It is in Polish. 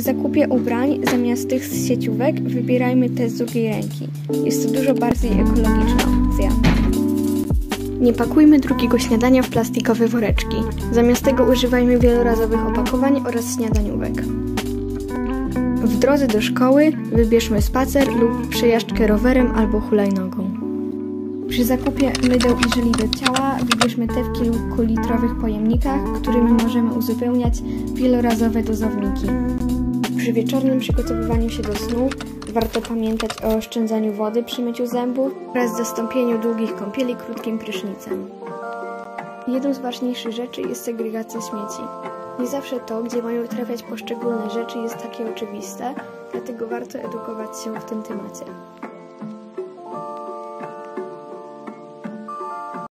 zakupie ubrań zamiast tych z sieciówek wybierajmy te z drugiej ręki. Jest to dużo bardziej ekologiczna opcja. Nie pakujmy drugiego śniadania w plastikowe woreczki. Zamiast tego używajmy wielorazowych opakowań oraz śniadaniówek. W drodze do szkoły wybierzmy spacer lub przejażdżkę rowerem albo hulajnogą. Przy zakupie mydeł i żeli do ciała wybierzmy te w kilkulitrowych pojemnikach, którymi możemy uzupełniać wielorazowe dozowniki. Przy wieczornym przygotowywaniu się do snu warto pamiętać o oszczędzaniu wody przy myciu zębów oraz zastąpieniu długich kąpieli krótkim prysznicem. Jedną z ważniejszych rzeczy jest segregacja śmieci. Nie zawsze to, gdzie mają trafiać poszczególne rzeczy jest takie oczywiste, dlatego warto edukować się w tym temacie.